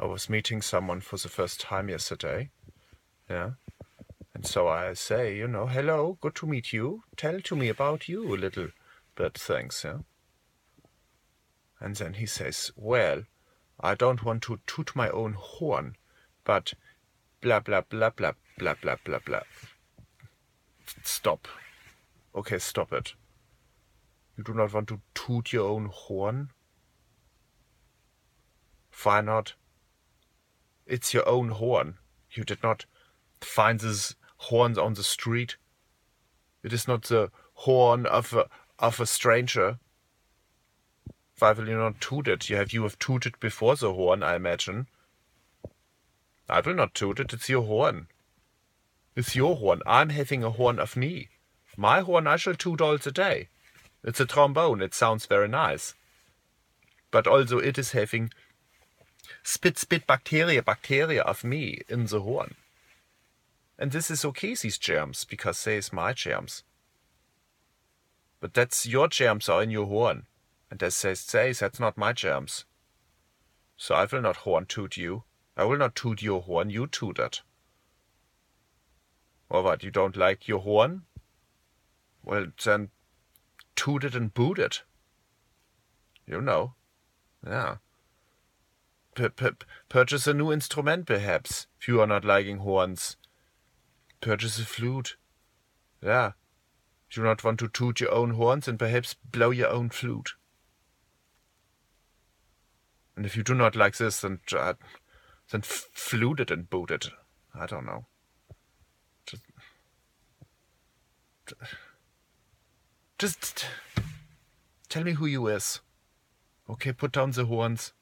I was meeting someone for the first time yesterday. Yeah. And so I say, you know, hello, good to meet you. Tell to me about you a little bit, thanks, yeah. And then he says, well, I don't want to toot my own horn, but blah, blah, blah, blah, blah, blah, blah, blah. Stop. Okay, stop it. You do not want to toot your own horn? Why not? It's your own horn. You did not find these horns on the street. It is not the horn of a, of a stranger. Why will you not toot it? You have you have tooted before the horn, I imagine. I will not toot it. It's your horn. It's your horn. I'm having a horn of me. My horn I shall toot all the day. It's a trombone. It sounds very nice. But also it is having spit spit bacteria bacteria of me in the horn. And this is okay, these germs, because they is my germs. But that's your germs are in your horn. And as they say, that's not my germs. So I will not horn toot you. I will not toot your horn, you toot it. Or what, you don't like your horn? Well, then toot it and boot it. You know. Yeah. P -p purchase a new instrument, perhaps, if you are not liking horns. Purchase a flute. Yeah. Do you not want to toot your own horns and perhaps blow your own flute? And if you do not like this, then uh, then flute it and boot it. I don't know. Just, just tell me who you is. Okay, put down the horns.